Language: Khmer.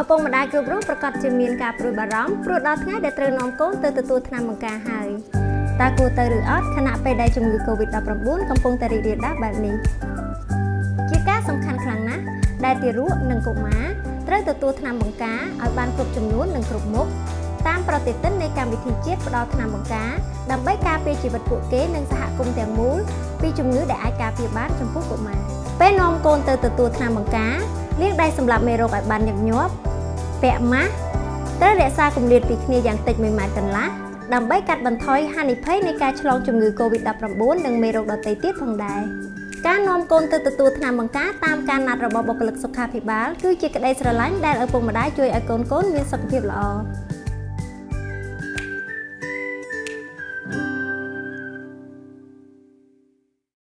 ឪពុកម្ដាយគ្រប់រូបប្រកាសជាមានការព្រួយបារម្ភព្រោះដល់ថ្ងៃដែលត្រូវនាំកូនទៅទទួលថ្នាំបង្ការហើយតើគួរទៅឬអត់ខណៈពេលដែលជំងឺ Covid-19 កំពុងតែរីករាលដាលបែបនេះជាការសំខាន់ខ្លាំងណាស់ដែលទារកនិងកុមារត្រូវទទួលថ្នាំបង្ការឲ្យបានគ្រប់ចំនួននិងគ្រប់មុខតាមប្រតិទិននៃកម្មវិធីជាតិផ្ដល់ថ្នាំបង្ការដើម្បីការពារជីវិតពួកគេនិងសហគមន៍ទាំងមូលពីជំងឺដែលអាចការពារបានចំពោះកុមារ ពេលនាំកូនទៅទទួលថ្នាំបង្ការលាងដៃសម្រាប់មេរោគឲ្យបានញឹកញាប់ពាក់ម៉ាស់ត្រូវរក្សាគម្លាតពីគ្នាយ៉ាងតិច1ម៉ែត្រកន្លះដើម្បីកាត់បន្ថយហានិភ័យនៃការឆ្លងជំងឺ Covid-19 និងមេរោគដទៃទៀតផងដែរការនាំកូនទៅទទួលថ្នាំបង្ការតាមការណាត់របស់បុគ្គលិកសុខាភិបាលគឺជាក្តីស្រឡាញ់ដែលឪពុកម្ដាយជួយឲ្យកូនកូនមានសុខភាពល្អ